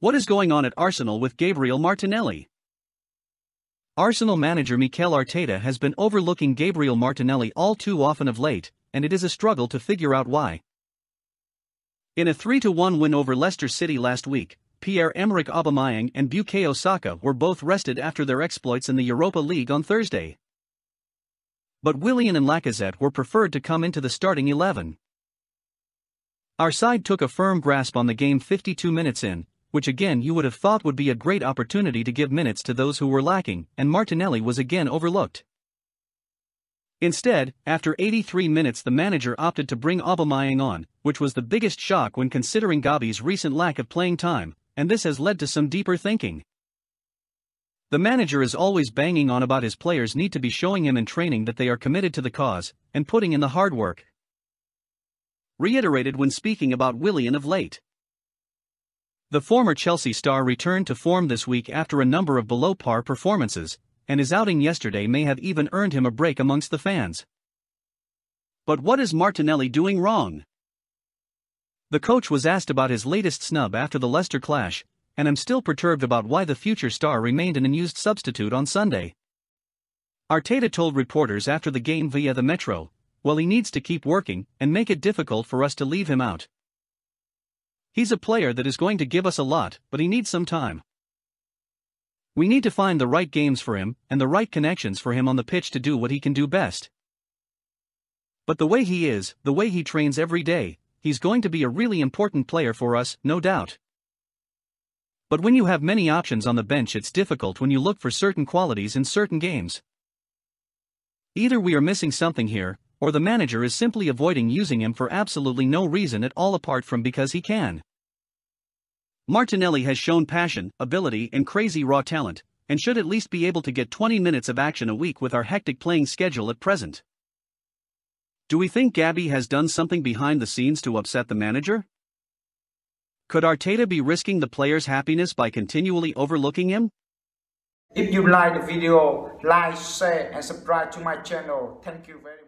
What is going on at Arsenal with Gabriel Martinelli? Arsenal manager Mikel Arteta has been overlooking Gabriel Martinelli all too often of late, and it is a struggle to figure out why. In a 3-1 win over Leicester City last week, Pierre-Emerick Aubameyang and Bukayo Saka were both rested after their exploits in the Europa League on Thursday. But Willian and Lacazette were preferred to come into the starting 11. Our side took a firm grasp on the game 52 minutes in, which again you would have thought would be a great opportunity to give minutes to those who were lacking, and Martinelli was again overlooked. Instead, after 83 minutes the manager opted to bring Aubameyang on, which was the biggest shock when considering Gabi's recent lack of playing time, and this has led to some deeper thinking. The manager is always banging on about his players need to be showing him in training that they are committed to the cause, and putting in the hard work. Reiterated when speaking about Willian of late. The former Chelsea star returned to form this week after a number of below par performances, and his outing yesterday may have even earned him a break amongst the fans. But what is Martinelli doing wrong? The coach was asked about his latest snub after the Leicester clash, and I'm still perturbed about why the future star remained an unused substitute on Sunday. Arteta told reporters after the game via the Metro, well, he needs to keep working and make it difficult for us to leave him out. He's a player that is going to give us a lot, but he needs some time. We need to find the right games for him and the right connections for him on the pitch to do what he can do best. But the way he is, the way he trains every day, he's going to be a really important player for us, no doubt. But when you have many options on the bench, it's difficult when you look for certain qualities in certain games. Either we are missing something here, or the manager is simply avoiding using him for absolutely no reason at all apart from because he can. Martinelli has shown passion, ability, and crazy raw talent, and should at least be able to get 20 minutes of action a week with our hectic playing schedule at present. Do we think Gabi has done something behind the scenes to upset the manager? Could Arteta be risking the player's happiness by continually overlooking him? If you like the video, like, share and subscribe to my channel. Thank you very much.